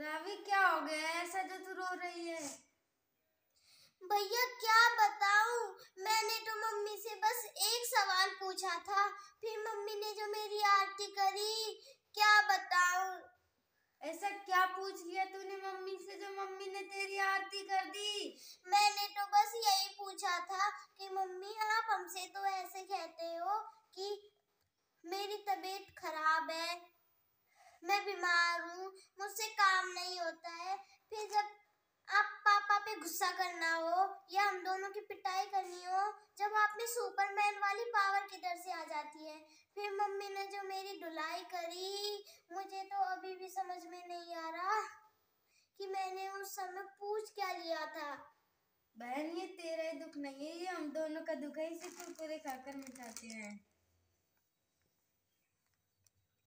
रावी क्या हो गया? ऐसा जो तू रो रही है। भैया क्या बताऊँ? मैंने तो मम्मी से बस एक सवाल पूछा था। फिर मम्मी ने जो मेरी आरती करी क्या बताऊँ? ऐसा क्या पूछ लिया तूने मम्मी से जो मम्मी ने तेरी आरती कर दी? मैंने तो बस यही पूछा था कि मम्मी आप हमसे तो ऐसे कहते हो कि मेरी तबीयत खराब है मैं बीमार हूँ मुझसे होता है। फिर जब आप पापा पे गुस्सा करना हो या हम दोनों की पिटाई करनी हो, जब आप में सुपरमैन वाली पावर किधर से आ जाती है? फिर मम्मी ने जो मेरी धुलाई करी, मुझे तो अभी भी समझ में नहीं आ रहा कि मैंने उस समय पूछ क्या लिया था। बहन, ये तेरा ही दुख नहीं है, ये हम दोनों का दुख है, इसे कुरकुरे खाकर मिटाते हैं।